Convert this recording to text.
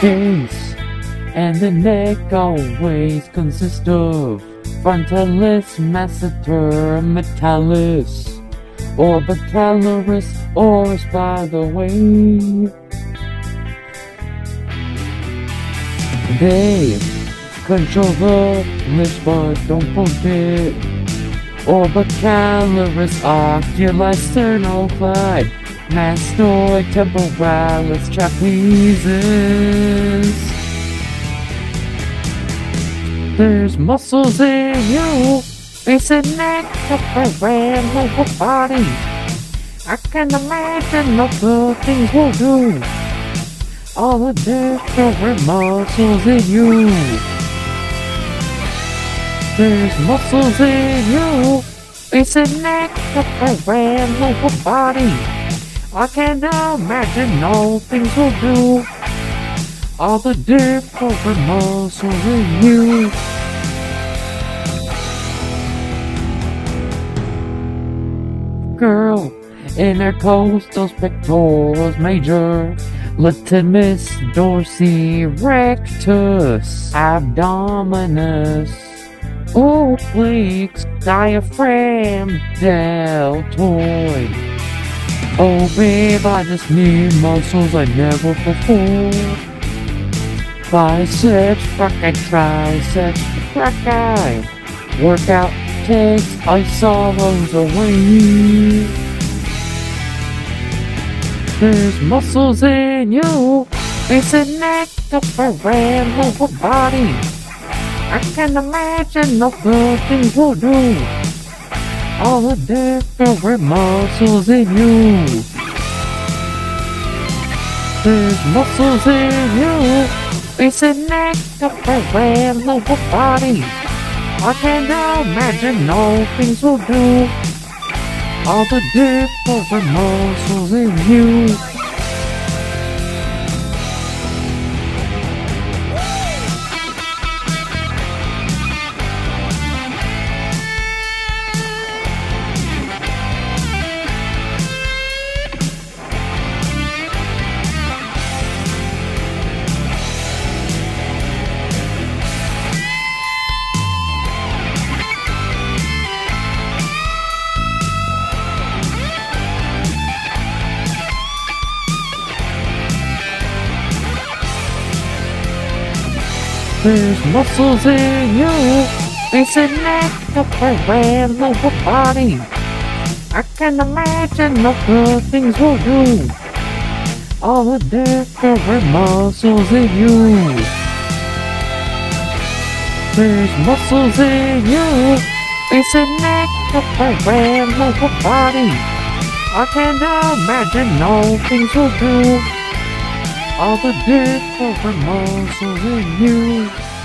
face, and the neck always consists of frontalis, masseter, mentalis, orbicularis, oris by the way. They control the lips, but don't forget orbicularis, oculi, sternocleido, mastoid, temporalis, trapezius. There's muscles in you, face and neck, upper and lower body. I can imagine the things we'll do. All the different muscles in you. There's muscles in you, face and neck, upper and lower body. I can imagine all things we'll do. All the different muscles in you. Girl, intercostal pectoralis major, latissimus dorsi rectus, abdominis, obliques, diaphragm, deltoid. Oh babe, I just need muscles I never before. Biceps, brachii, triceps, brachii. Workout takes my sorrows away. There's muscles in you, it's and neck, of and lower body. I can imagine the things we'll do. All the different muscles in you. There's muscles in you, face and neck, upper and lower body. I can imagine all things we'll do. All the different muscles in you. There's muscles in you, and neck, upper and lower body. I can imagine all things we'll do. All the different muscles in you. There's muscles in you, and neck, upper and lower body. I can imagine all things we'll do all the different muscles in you.